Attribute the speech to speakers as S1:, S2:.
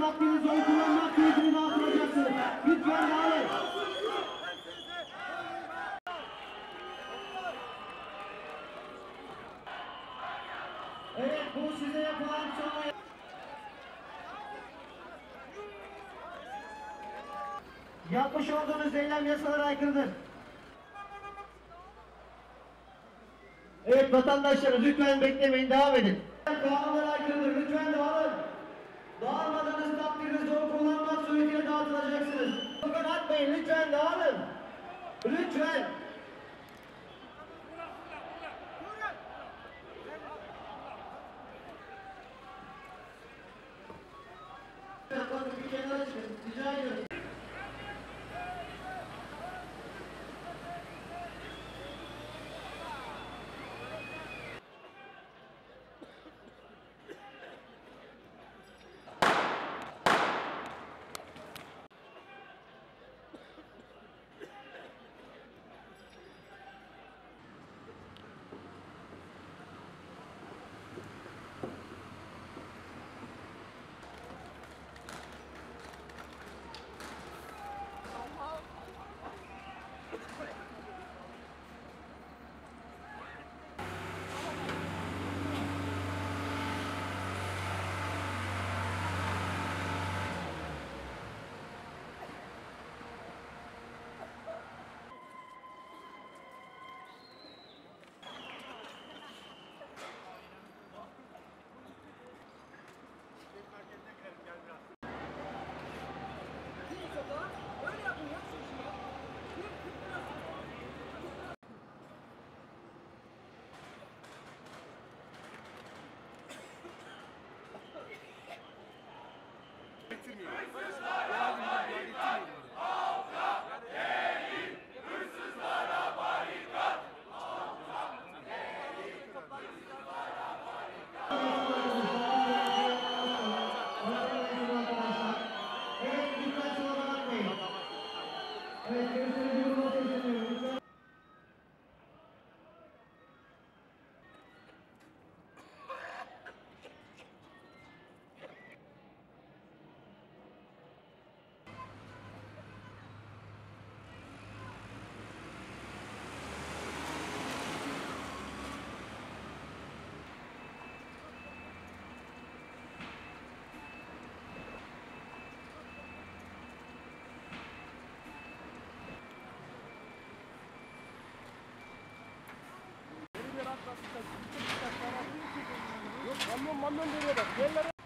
S1: taktiğinizi oy kullanmak süreci dağıtılacaksınız. Lütfen dağılın. Evet bu size yapılan son Yapmış olduğunuz eylem yasalara aykırıdır. Evet vatandaşlarım lütfen beklemeyin devam edin. Kanunlara aykırıdır lütfen dağılın. Dağılmadığınız dağıtılacaksınız. Bakın atmayın lütfen dağılın. Lütfen.
S2: Yok kamyon mamyon geliyor bak. Yerlere